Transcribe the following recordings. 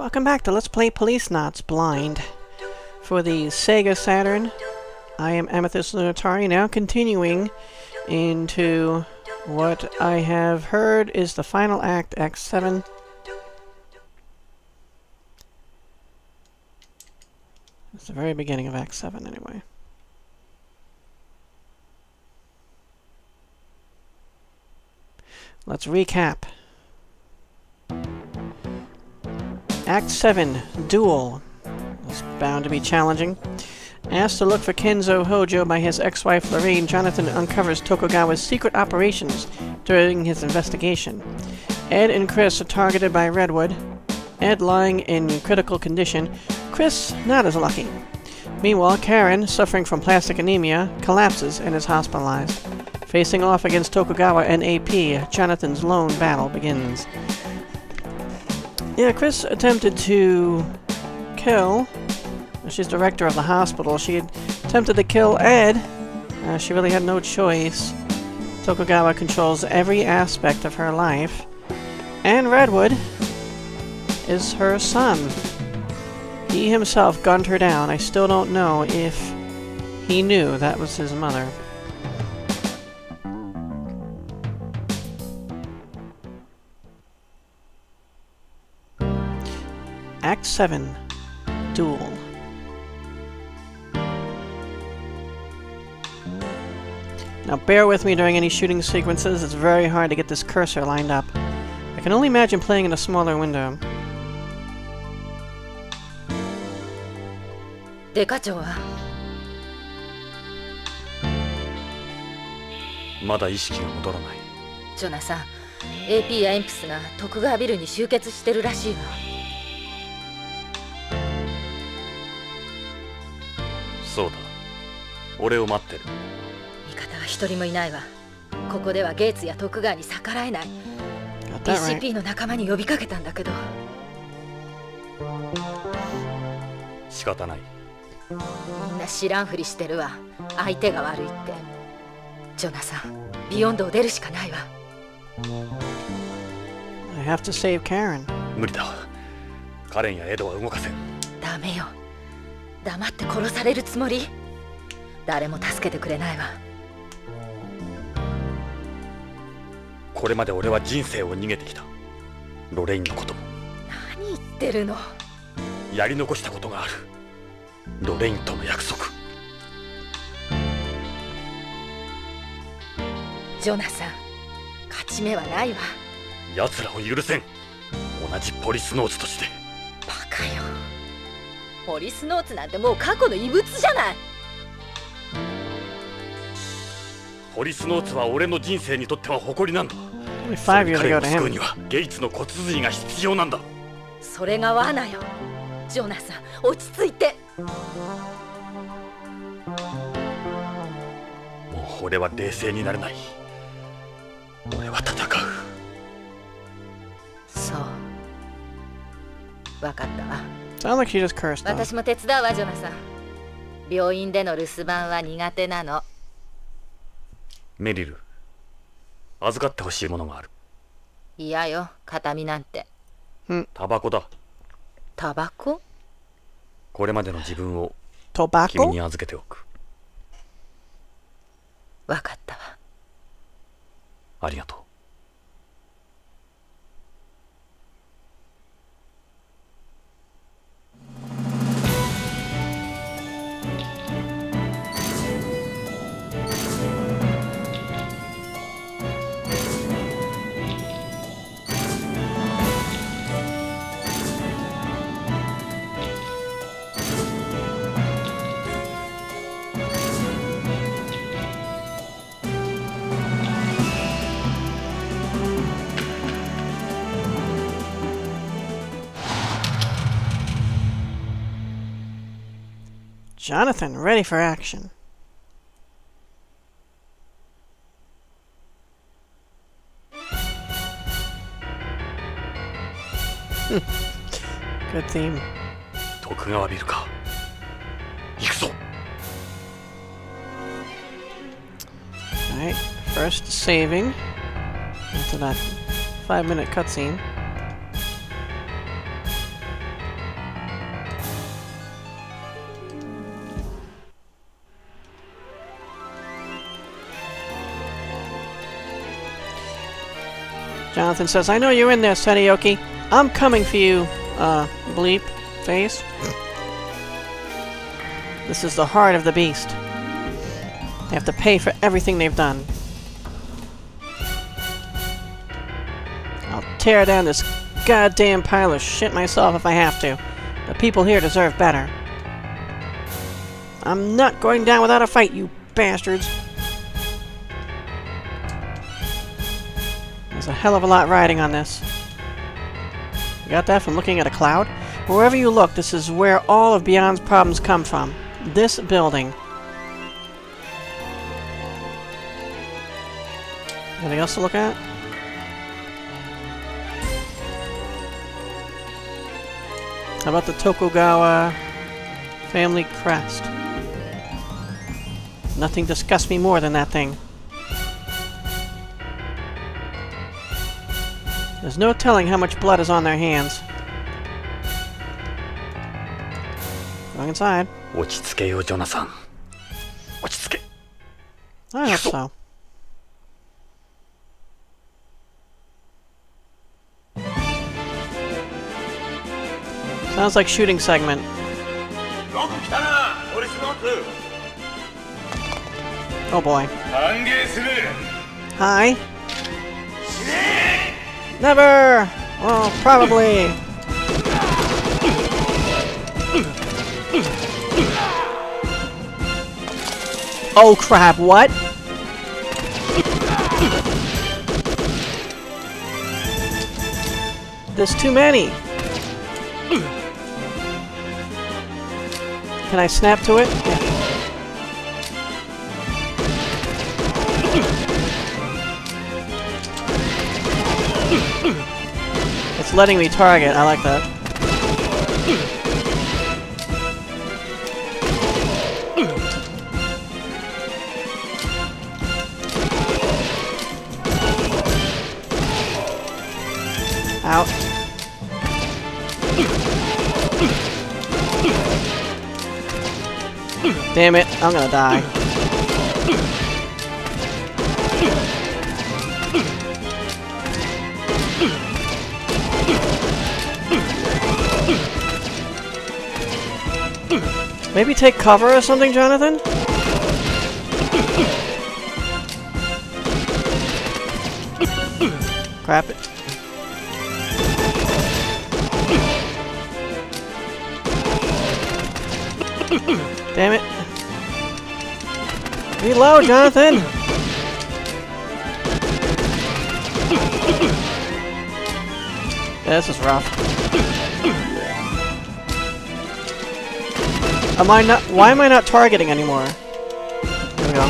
Welcome back to Let's Play Policenauts Blind. For the Sega Saturn, I am Amethyst Lunitari, now continuing into what I have heard is the final act, Act 7. It's the very beginning of Act 7, anyway. Let's recap. Act 7, Duel. It's bound to be challenging. Asked to look for Kenzo Hojo by his ex-wife Lorraine, Jonathan uncovers Tokugawa's secret operations during his investigation. Ed and Chris are targeted by Redwood. Ed lying in critical condition, Chris not as lucky. Meanwhile, Karen, suffering from aplastic anemia, collapses and is hospitalized. Facing off against Tokugawa and AP, Jonathan's lone battle begins. Yeah, Chris attempted to kill. She's director of the hospital. She had attempted to kill Ed. Uh, she really had no choice. Tokugawa controls every aspect of her life. And Redwood is her son. He himself gunned her down. I still don't know if he knew that was his mother. Act 7 Duel. Now bear with me during any shooting sequences, it's very hard to get this cursor lined up. I can only imagine playing in a smaller window. デカ長はまだ意識が戻らないジョナサン AP やエンプスが徳川ビルに集結してるらしいわ そうだ。俺を待ってる。味方は一人もいないわ。ここではゲイツや徳川に逆らえない. BCP の仲間に呼びかけたんだけど。仕方ない。みんな知らんふりしてるわ。相手が悪いって。ジョナサンビヨンドを出るしかないわ。I have to save Karen. 無理だ。カレンやエドは動かせん。ダメよ黙って殺されるつもり？誰も助けてくれないわ。これまで俺は人生を逃げてきた。ロレインのことも。何言ってるの？やり残したことがある。ロレインとの約束。ジョナサン勝ち目はないわ。奴らを許せん。同じポリスノーツとして。バカよポリスノーツなんてもう過去の遺物じゃない。ポリスノーツは俺の人生にとっては誇りなんだ。彼を救う.にはゲイツの骨髄が必要なんだ。それが罠よ。ジョナサン落ち着いて。もう俺は冷静になれない。俺は戦う。そう。わかった。わ Sound like she just cursed though. 私も手伝うわジョナサン。病院での留守番は苦手なの。メリル預かってほしいものがある。嫌よ形見なんて。タバコだ。タバコ？これまでの自分を君?に預けておく。わかったわ。ありがとう Jonathan, ready for action. Good theme. 徳川ビルか行くぞ Alright, first saving into that five minute cutscene. Jonathan says, I know you're in there, Sadaoki. I'm coming for you, uh, bleep face. This is the heart of the beast. They have to pay for everything they've done. I'll tear down this goddamn pile of shit myself if I have to. The people here deserve better. I'm not going down without a fight, you bastards. Hell of a lot riding on this. You got that from looking at a cloud? Wherever you look, this is where all of Beyond's problems come from. This building. Anything else to look at? How about the Tokugawa family crest? Nothing disgusts me more than that thing. There's no telling how much blood is on their hands. Going inside. Oh, Jonathan. I hope so. Sounds like shooting segment. Oh boy. Hi. Never! Well, probably. Oh crap, what? There's too many. Can I snap to it? Yeah. It's letting me target. I like that. Out. Damn it, I'm gonna die. Maybe take cover or something, Jonathan? Crap it. Damn it. Reload, Jonathan! This is rough. Am I not- why am I not targeting anymore? There we go.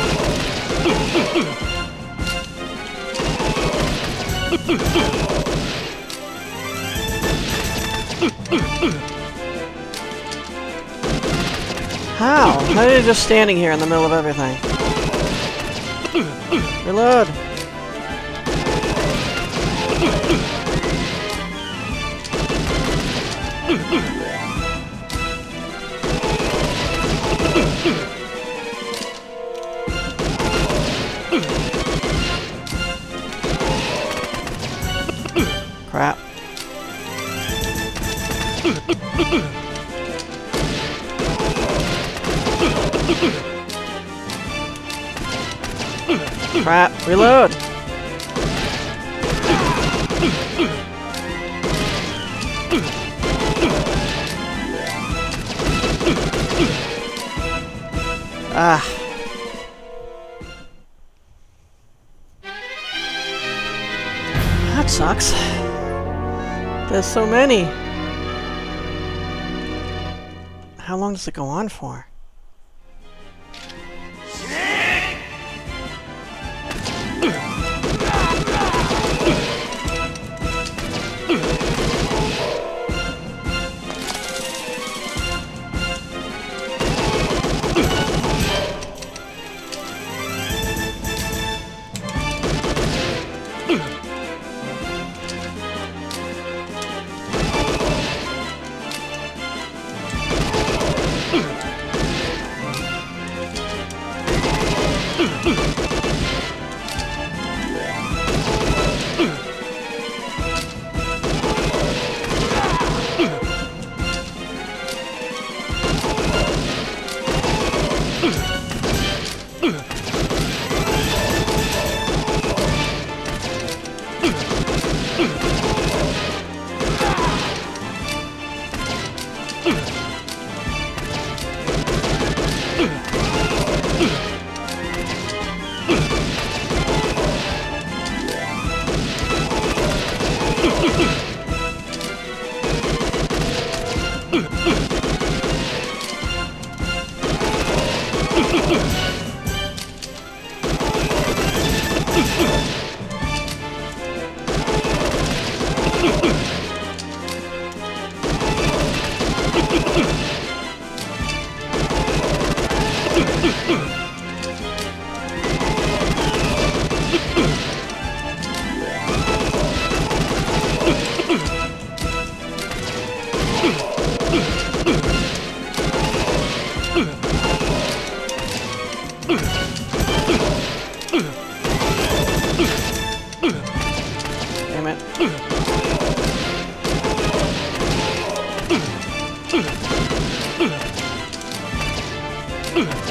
How? How are you just standing here in the middle of everything? Reload! Ah. That sucks. There's so many. How long does it go on for? 嗯。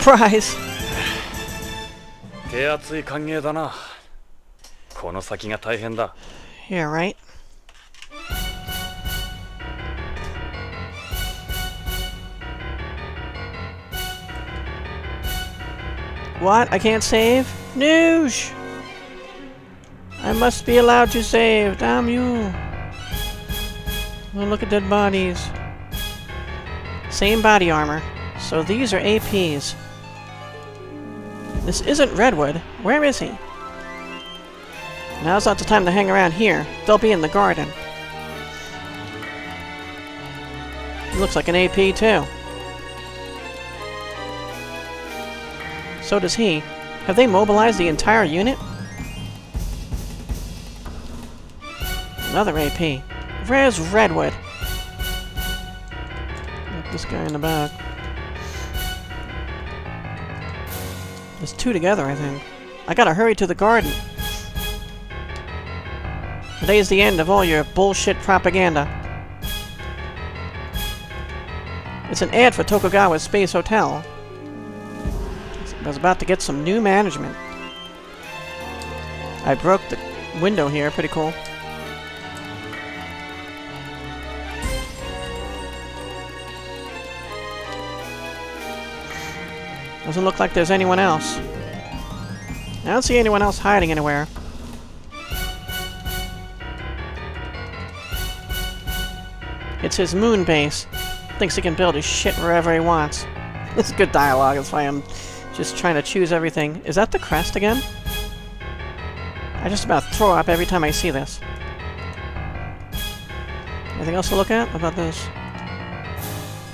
Surprise! 手厚い歓迎だなこの先が大変だ Yeah, right. What? I can't save? Noosh! I must be allowed to save. Damn you. Oh, look at dead bodies. Same body armor. So these are APs. This isn't Redwood. Where is he? Now's not the time to hang around here. They'll be in the garden. He looks like an AP, too. So does he. Have they mobilized the entire unit? Another AP. Where's Redwood? This guy in the back. There's two together, I think. I gotta hurry to the garden. Today's the end of all your bullshit propaganda. It's an ad for Tokugawa Space Hotel. I was about to get some new management. I broke the window here, pretty cool. Doesn't look like there's anyone else. I don't see anyone else hiding anywhere. It's his moon base. Thinks he can build his shit wherever he wants. Is good dialogue, that's why I'm just trying to choose everything. Is that the crest again? I just about throw up every time I see this. Anything else to look at about this?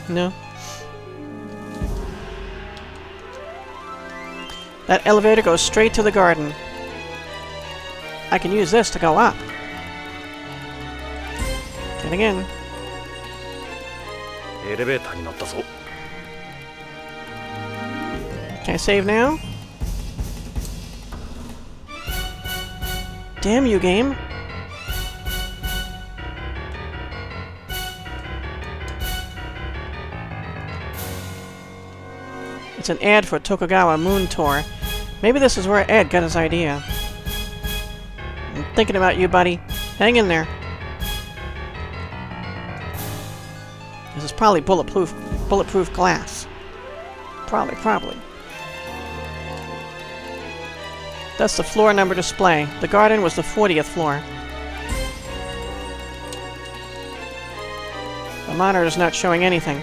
No? That elevator goes straight to the garden. I can use this to go up. Getting in. Can I save now? Damn you, game! It's an ad for Tokugawa Moon Tour. Maybe this is where Ed got his idea. I'm thinking about you, buddy. Hang in there. This is probably bulletproof bulletproof glass. Probably, probably. That's the floor number display. The garden was the 40th floor. The monitor is not showing anything.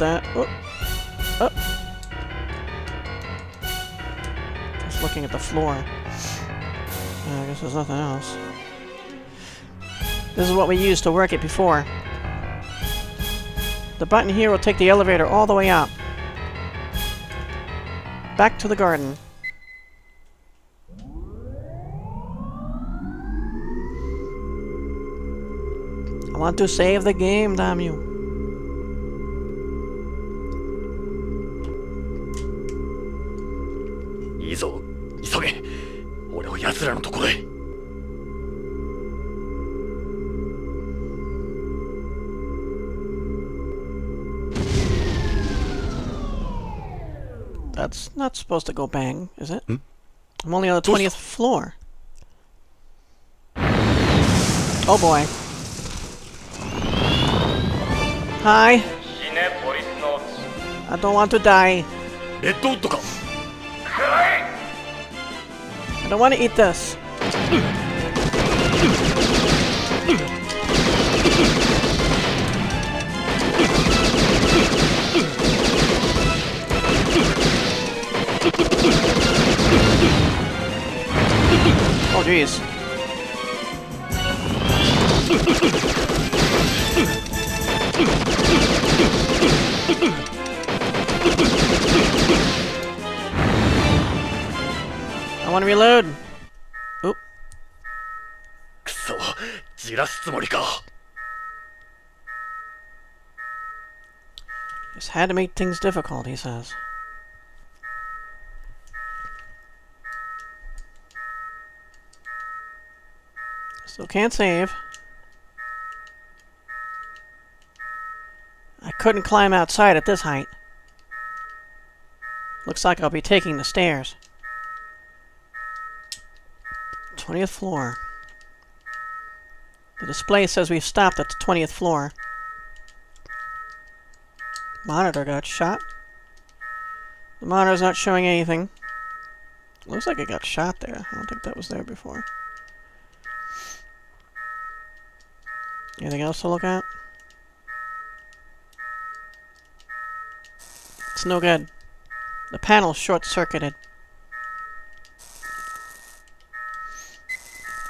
That. Oop. Oh. Just looking at the floor. I guess there's nothing else. This is what we used to work it before. The button here will take the elevator all the way up. Back to the garden. I want to save the game, damn you. not supposed to go bang, is it? Hmm? I'm only on the 20th floor. Oh boy. Hi. I don't want to die. I don't want to eat this. Oh, jeez. I want to reload. Oop. Just had to make things difficult, he says. Still can't save. I couldn't climb outside at this height. Looks like I'll be taking the stairs. 20th floor. The display says we've stopped at the 20th floor. Monitor got shot. The monitor's not showing anything. Looks like it got shot there. I don't think that was there before. Anything else to look at? It's no good. The panel's short-circuited.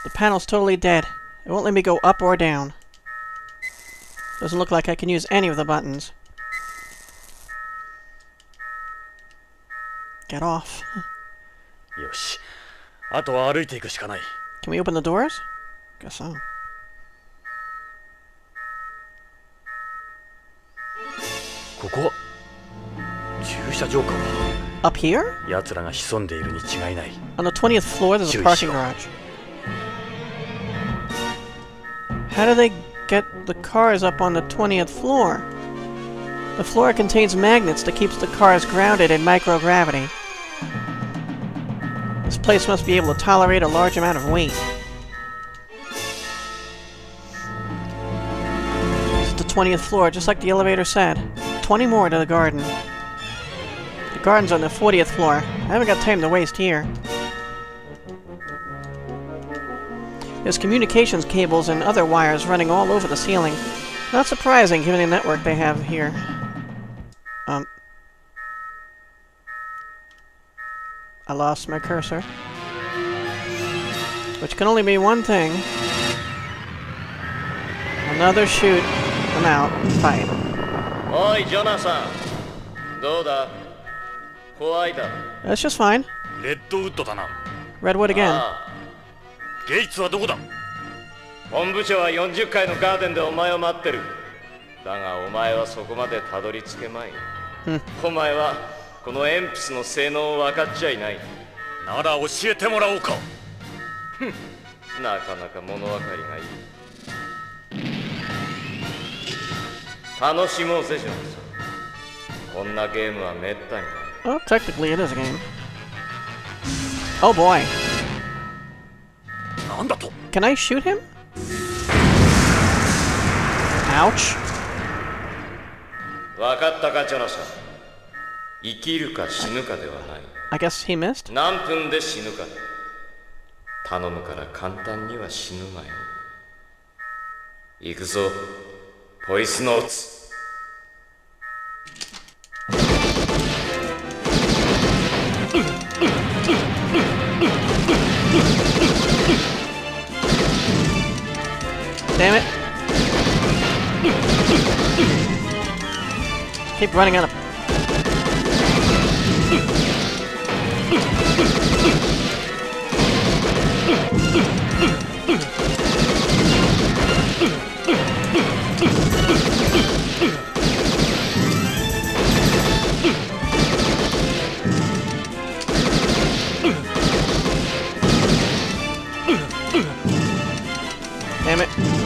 The panel's totally dead. It won't let me go up or down. Doesn't look like I can use any of the buttons. Get off. Yosh. Can we open the doors? Guess so. ここ駐車場か Up here? 奴らが潜んでいるに違いない On the 20th floor, there's a Sure, parking sure. garage. How do they get the cars up on the 20th floor? The floor contains magnets that keeps the cars grounded in microgravity. This place must be able to tolerate a large amount of weight. This is the 20th floor, just like the elevator said. 20 more to the garden. The garden's on the 40th floor. I haven't got time to waste here. There's communications cables and other wires running all over the ceiling. Not surprising given the network they have here. Um. I lost my cursor. Which can only be one thing. Another shoot. I'm out. Fight. おいジョナサン。どうだ？ホワイト That's just fine. レッドウッドだな。Redwood again. ああゲイツはどこだ？本部長は40階のガーデンでお前を待ってる。だがお前はそこまでたどり着けまい。お前はこのエンプスの性能を分かっちゃいない。なら教えてもらおうか。なかなか物分かりがいい楽しもうぜジョナサンこんなゲームはめったにない Oh, technically it is a game. Oh boy. なんだと Can I shoot him? Ouch. 分かったかジョナサン生きるか死ぬかではない I guess he missed. 何分で死ぬか頼むから簡単には死ぬまよ行くぞ Voice notes. Damn it. Keep running on him.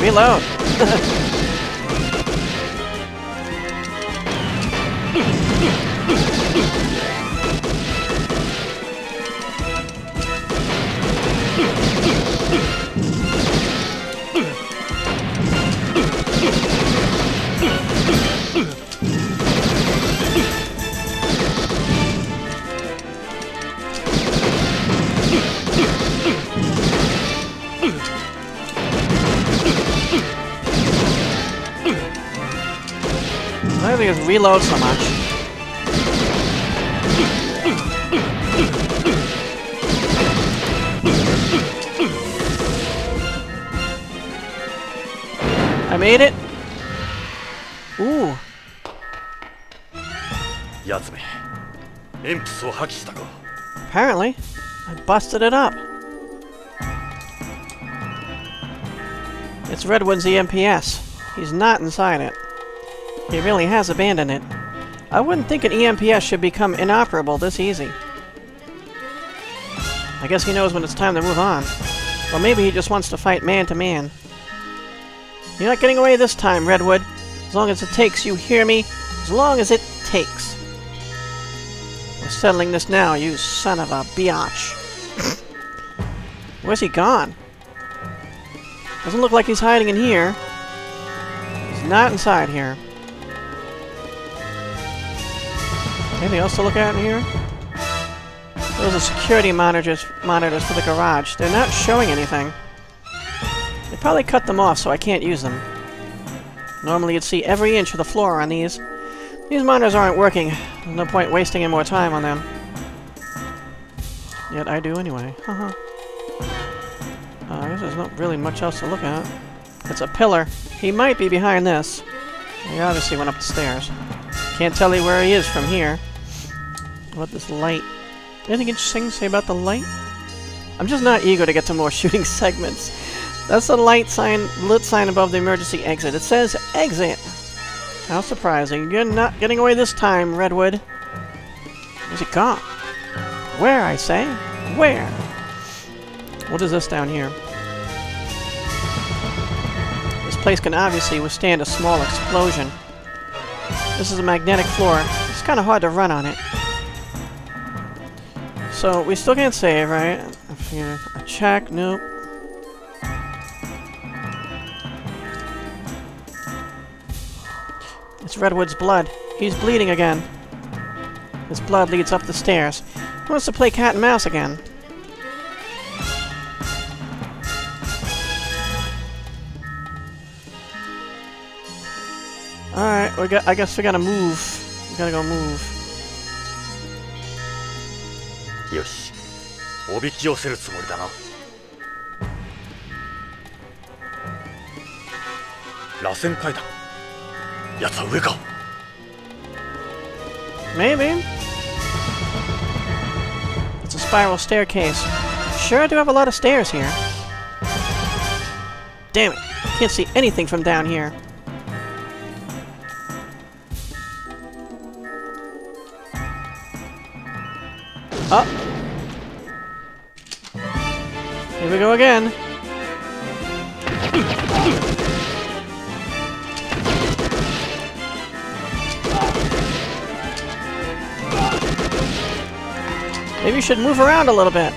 Reload. me reload so much. I made it. Ooh. Yatsume. Imps wo haki shita? Apparently, I busted it up. It's Redwood's EMPS. He's not inside it. He really has abandoned it. I wouldn't think an EMPS should become inoperable this easy. I guess he knows when it's time to move on. Or maybe he just wants to fight man to man. You're not getting away this time, Redwood. As long as it takes, you hear me? As long as it takes. We're settling this now, you son of a biatch. Where's he gone? Doesn't look like he's hiding in here. He's not inside here. Anything else to look at in here? Those are security monitors, monitors for the garage. They're not showing anything. They probably cut them off so I can't use them. Normally you'd see every inch of the floor on these. These monitors aren't working. There's no point wasting any more time on them. Yet I do anyway. Haha. uh, I guess there's not really much else to look at. It's a pillar. He might be behind this. He obviously went up the stairs. Can't tell you where he is from here. About this light? Anything interesting to say about the light? I'm just not eager to get to more shooting segments. That's the light sign, lit sign above the emergency exit. It says exit. How surprising. You're not getting away this time, Redwood. Where's he gone? Where, I say? Where? What is this down here? This place can obviously withstand a small explosion. This is a magnetic floor. It's kind of hard to run on it. So, we still can't save, right? A check, nope. It's Redwood's blood. He's bleeding again. His blood leads up the stairs. Wants to play cat and mouse again. Alright, we got I guess we gotta move. We gotta go move. よしおびき寄せるつもりだな螺旋階段やつは上か Maybe. It's a spiral staircase. Sure, I do have a lot of stairs here. Damn it. Can't see anything from down here. Again. Maybe you should move around a little bit.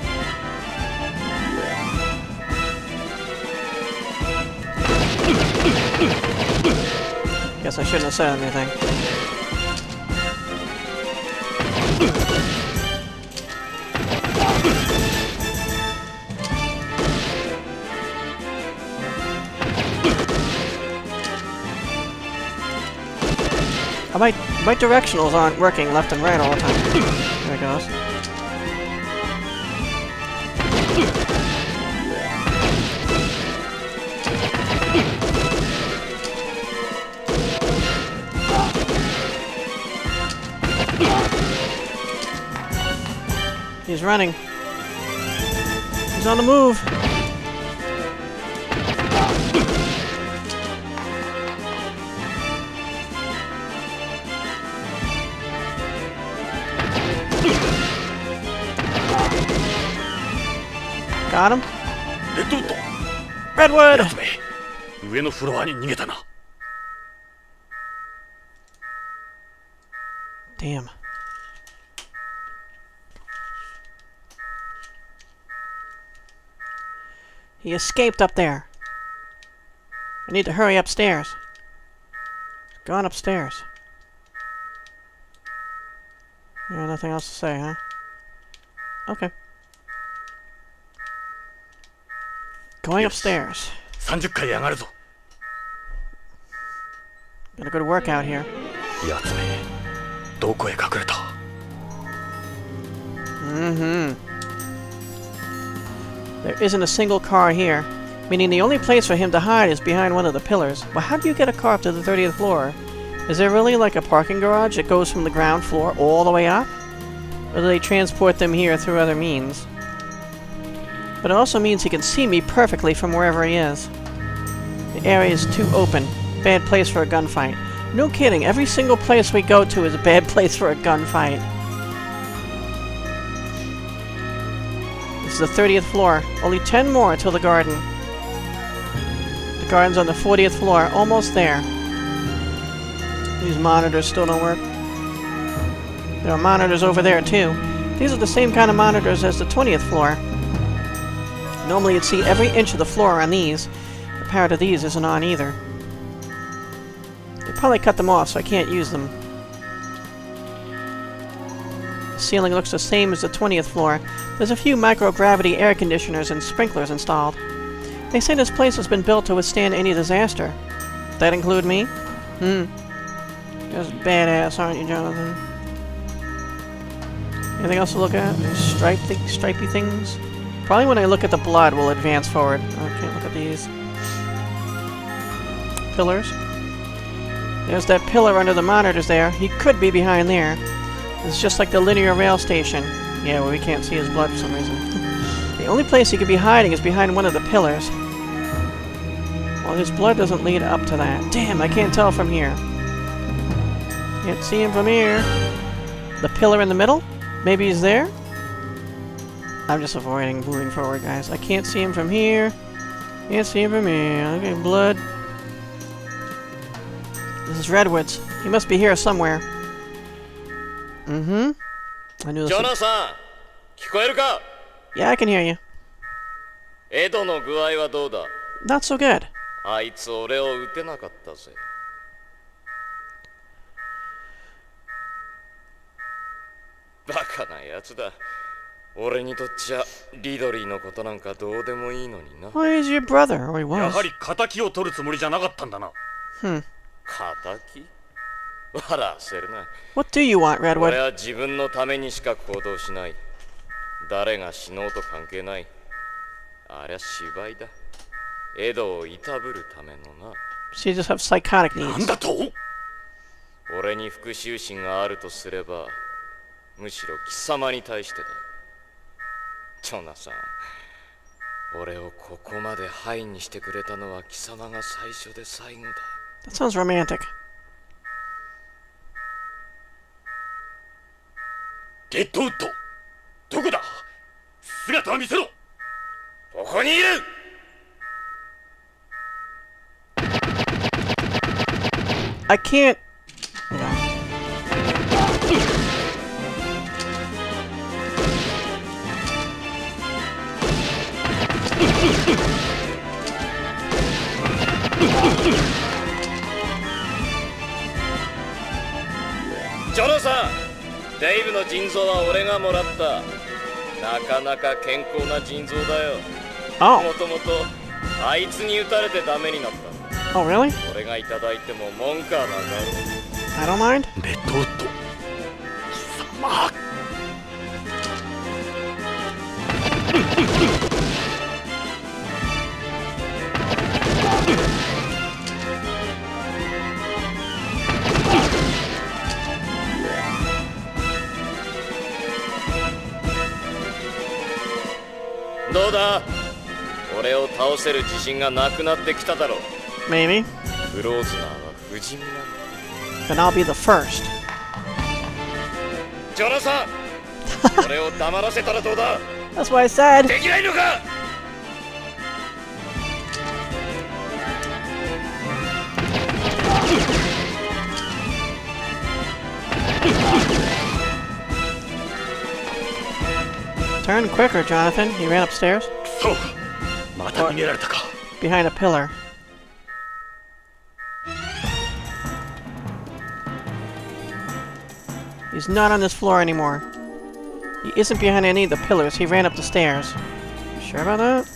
Guess I shouldn't have said anything. Oh, my, my directionals aren't working left and right all the time. There it goes. He's running. He's on the move. Got him? Redwood! Damn. He escaped up there. I need to hurry upstairs. Gone upstairs. Yeah, nothing else to say, huh? Okay. Going Yes. upstairs. 30階上がるぞ Got a good workout here. やつめどこへ隠れた Mm-hmm. There isn't a single car here, meaning the only place for him to hide is behind one of the pillars. Well, how do you get a car up to the 30th floor? Is there really like a parking garage that goes from the ground floor all the way up? Or do they transport them here through other means? But it also means he can see me perfectly from wherever he is. The area is too open. Bad place for a gunfight. No kidding, every single place we go to is a bad place for a gunfight. This is the 30th floor. Only 10 more till the garden. The garden's on the 40th floor. Almost there. These monitors still don't work. There are monitors over there, too. These are the same kind of monitors as the 20th floor. Normally you'd see every inch of the floor on these. The power to these isn't on either. They probably cut them off, so I can't use them. The ceiling looks the same as the 20th floor. There's a few microgravity air conditioners and sprinklers installed. They say this place has been built to withstand any disaster. That include me? Hmm. Just badass, aren't you, Jonathan? Anything else to look at? Stripy, stripy things? Probably when I look at the blood, we'll advance forward. Can't look at these. Pillars. There's that pillar under the monitors there. He could be behind there. It's just like the linear rail station. Yeah, well, we can't see his blood for some reason. the only place he could be hiding is behind one of the pillars. Well, his blood doesn't lead up to that. Damn, I can't tell from here. Can't see him from here. The pillar in the middle? Maybe he's there? I'm just avoiding moving forward, guys. I can't see him from here. Can't see him from here. Okay, blood. This is Redwoods. He must be here somewhere. Mm-hmm. I knew ジ this ョ would... ナサン聞こえるか Yeah, I can hear you. エドの具合はどうだ Not so good. あいつ俺を撃てなかったぜバカなやつだ 俺にとっちゃリドリーのことなんかどうでもいいのにな Why is your brother? Or he や was. はり仇を取るつもりじゃなかったんだな Hmm. 敵？笑わせるな What do you want, 俺 Redwood? は自分のためにしか行動しない誰が死のうと関係ないありゃ芝居だエドをいたぶるためのな you just have psychotic なん needs. だと？俺に復讐心があるとすればむしろ貴様に対してだジョナサン俺をここまでハイにしてくれたのは貴様が最初で最後だ。That sounds romantic. レッドウッドどこだ?姿を見せろ!ここにいる! I can't. ジョナサンデイブの腎臓は俺がもらったなかなか健康な腎臓だよ Oh. もともとあいつに撃たれてダメになったんだ Oh, really? 俺がいただいても文句はなかろう I don't mind. レッドウッド貴様どうだ俺を倒せる自信がなくなってきただろう Maybe. クローズナーは不死身なんだ Then I'll be the first. ジョナサン俺を黙らせたらどうだ That's what I said. できないのか Turn quicker, Jonathan. He ran upstairs. Or, behind a pillar. He's not on this floor anymore. He isn't behind any of the pillars. He ran up the stairs. Sure about that?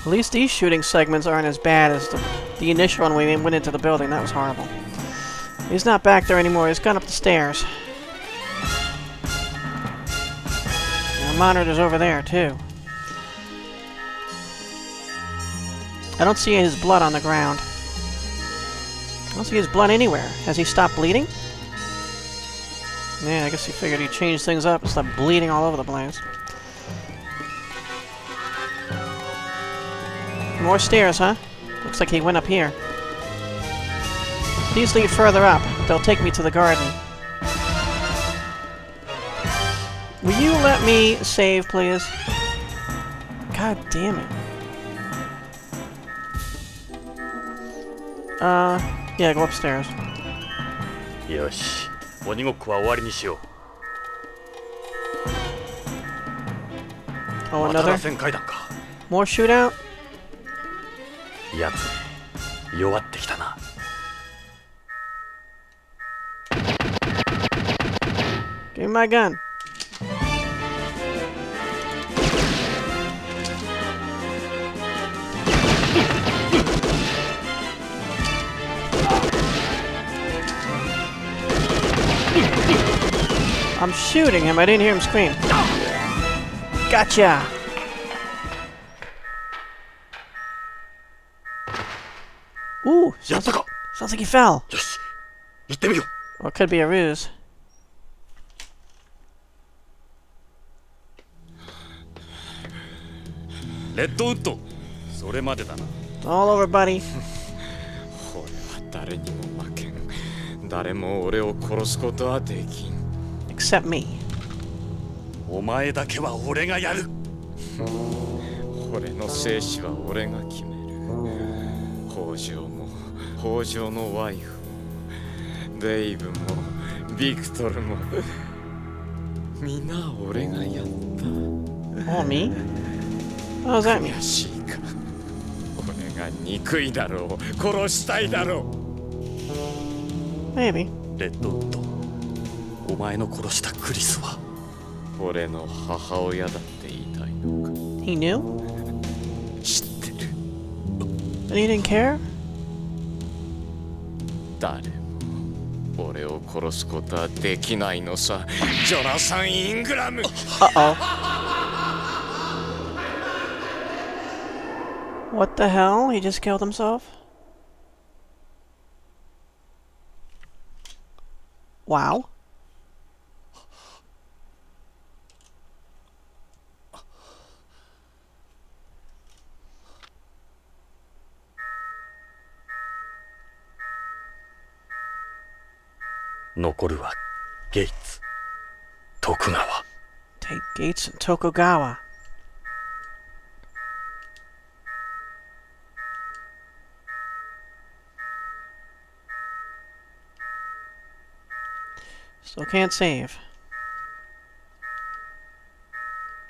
At least these shooting segments aren't as bad as the, the initial one we went into the building. That was horrible. He's not back there anymore. He's gone up the stairs. Monitor's over there, too. I don't see his blood on the ground. I don't see his blood anywhere. Has he stopped bleeding? Yeah, I guess he figured he'd change things up and stop bleeding all over the place. More stairs, huh? Looks like he went up here. These lead further up. They'll take me to the garden. Will you let me save, please? God damn it. Uh, yeah, go upstairs. よし鬼ごっこは終わりにしよ Oh, うまた another? 螺旋階段か More shootout? やつ弱ってきたな Give me my gun. I'm shooting him. I didn't hear him scream. Gotcha. Ooh, や sounds った like, か sounds like he fell. よし行ってみよ Or it could be a ruse. うレッドウッドそれまでだな It's all over, buddy. 俺は誰にも負けん誰も俺を殺すことはできん Except me. お前だけは俺がやる。俺の生死は俺が決める。北条も北条のワイフもデイブもビクトルも皆俺がやった。All me? What does that しいか。俺が憎いだろう。殺したいだろう。Maybe. レッドウッドお前の殺したクリスは俺の母親だって言いたいのか He knew? 知ってる And he didn't care? 誰も俺を殺すことはできないのさジョナサン・イングラム Uh-oh. What the hell? He just killed himself? Wow.? 残るはゲイツ徳川 Take Gates and Tokugawa. Still can't save.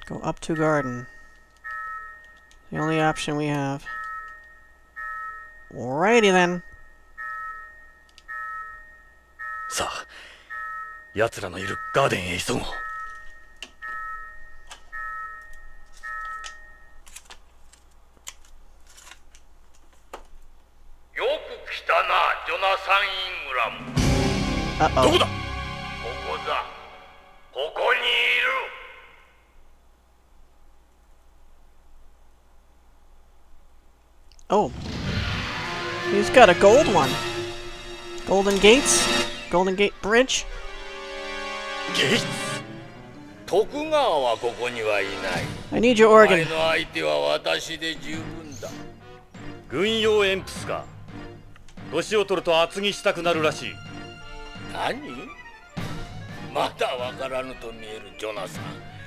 Go up to garden. The only option we have. Alrighty then. さあ奴らのいるガーデンへ急ごうよく来たなジョナサン・イングラム Uh ど oh. こだ？ここだここにいる Oh. He's got a gold one. Golden Gates? Golden Gate Bridge? ゲイツ徳川はここにはいない I need your お前 organ. の相手は私で十分だ軍用鉛筆か年を取ると厚着したくなるらしい何まだわからぬと見えるジョナサ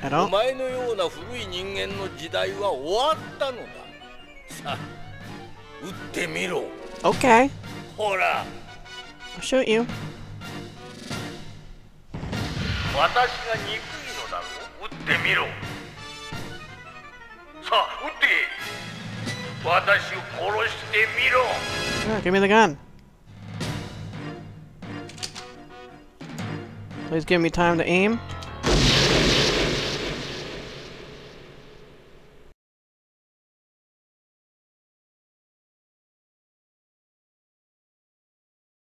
I ンお don't. 前のような古い人間の時代は終わったのださあ撃ってみろ Okay. ほら I'll shoot you. 私が憎いのだろう撃ってみろさあ撃って私を殺してみろ Sure, give me the gun. Please give me time to aim.